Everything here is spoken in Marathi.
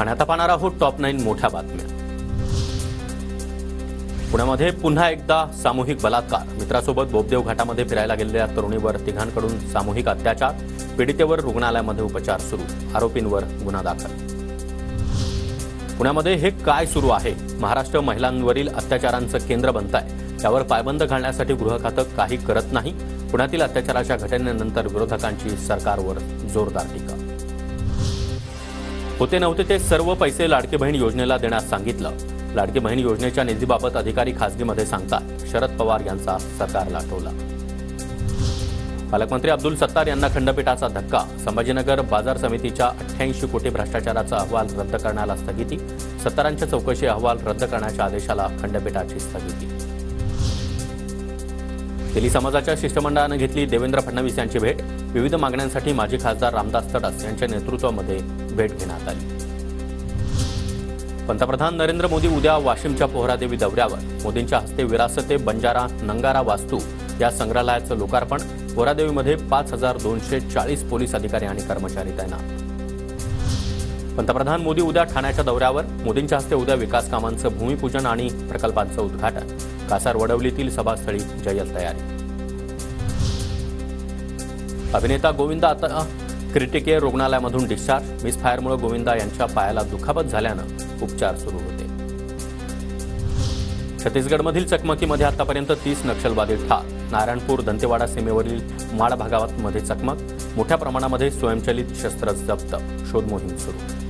आणि आता पाहणार आहोत टॉप नाईन मोठ्या बातम्या. पुण्यामध्ये पुन्हा एकदा सामूहिक बलात्कार. मित्रासोबत बोबदेव घाटामध्ये फिरायला गेलेल्या तरुणीवर तिघांकडून सामूहिक अत्याचार पीडितेवर रुग्णालयामध्ये उपचार सुरू आरोपींवर गुन्हा दाखल. पुण्यामध्ये हे काय सुरू आहे? महाराष्ट्र महिलांवरील अत्याचारांचं केंद्र बनत आहे त्यावर पायबंद घालण्यासाठी गृह खातं काही करत नाही. पुण्यातील अत्याचाराच्या घटनेनंतर विरोधकांची सरकारवर जोरदार टीका. होते नव्हते ते सर्व पैसे लाडकी बहीण योजनेला देण्यास सांगितलं. लाडकी बहीण योजनेच्या निधीबाबत अधिकारी खासगीमध्ये सांगतात. शरद पवार यांचा सरकारला टोला. पालकमंत्री अब्दुल सत्तार यांना खंडपीठाचा धक्का. संभाजीनगर बाजार समितीच्या अठ्ठ्याऐंशी कोटी भ्रष्टाचाराचा अहवाल रद्द करण्याला स्थगिती. सत्तारांच्या चौकशी अहवाल रद्द करण्याच्या आदेशाला खंडपीठाची स्थगिती. तेली समाजाच्या शिष्टमंडळानं घेतली देवेंद्र फडणवीस यांची भेट. विविध मागण्यांसाठी माजी खासदार रामदास तडस यांच्या नेतृत्वामध्ये भेट घेण्यात आली. पंतप्रधान नरेंद्र मोदी उद्या वाशिमच्या पोहरादेवी दौऱ्यावर. मोदींच्या हस्ते विरासते बंजारा नंगारा वास्तू या संग्रहालयाचं लोकार्पण. पोहरादेवीमध्ये पाच हजार दोनशे चाळीस पोलीस अधिकारी आणि कर्मचारी तैनात. पंतप्रधान मोदी उद्या ठाण्याच्या दौऱ्यावर. मोदींच्या हस्ते उद्या विकास कामांचं भूमिपूजन आणि प्रकल्पांचं उद्घाटन. कासार वडवलीतील सभास्थळी जय्यत तयारी. अभिनेता गोविंदा आता क्रिटिकेअर रुग्णालयामधून डिस्चार्ज मिसफायरमुळे गोविंदा यांच्या पायाला दुखापत झाल्यानं उपचार सुरू होते. छत्तीसगडमधील चकमकीमध्ये आतापर्यंत तीस नक्षलवादी ठार. नारायणपूर दंतेवाडा सीमेवरील माड भागामध्ये चकमक. मोठ्या प्रमाणामध्ये स्वयंचलित शस्त्र जप्त शोधमोहीम सुरू.